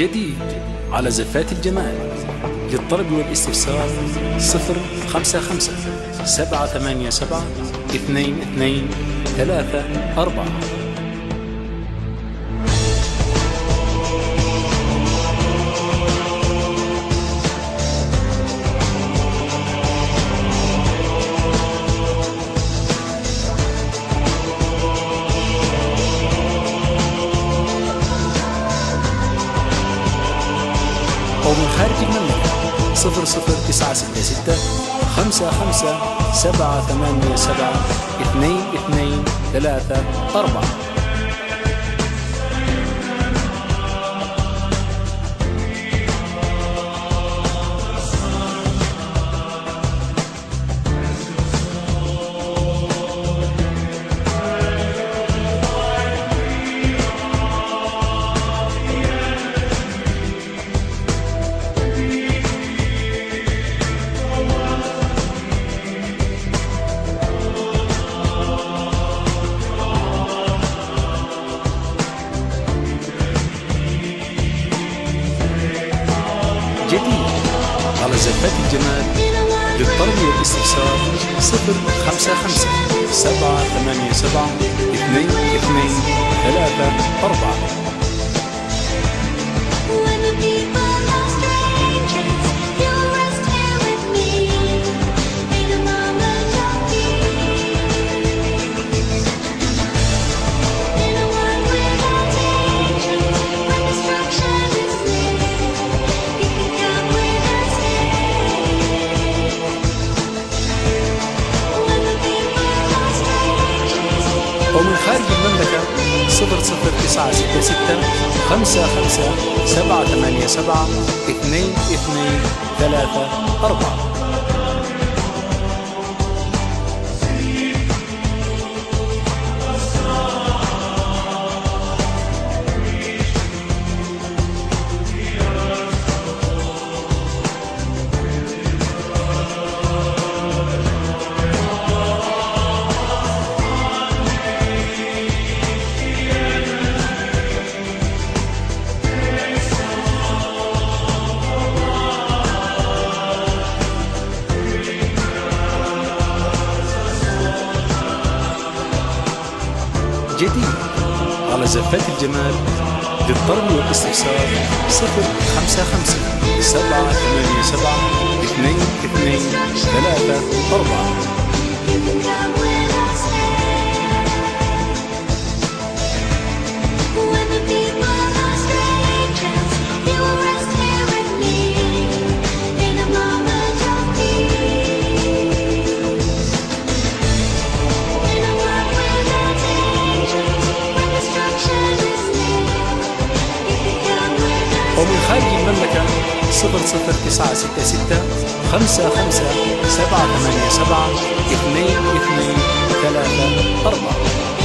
جديد على زفات الجمال. للطلب والاستفسار صفر خمسة خمسة سبعة ثمانية سبعة اثنين اثنين ثلاثة أربعة. أو من خارج المملكة. صفر صفر تسعة ستة ستة خمسة خمسة سبعة ثمانية سبعة اثنين اثنين ثلاثة أربعة. جديد على زفات الجمال للطلب والاستفسار 055 787 2 2 3 4 ومن خارج المملكة 00966 55 787 223 جديد على زفات الجمال للضرب والاستفسار 055 787 2 2 3 4 ومن خارج المملكة 00966 55 787 2 2 3 4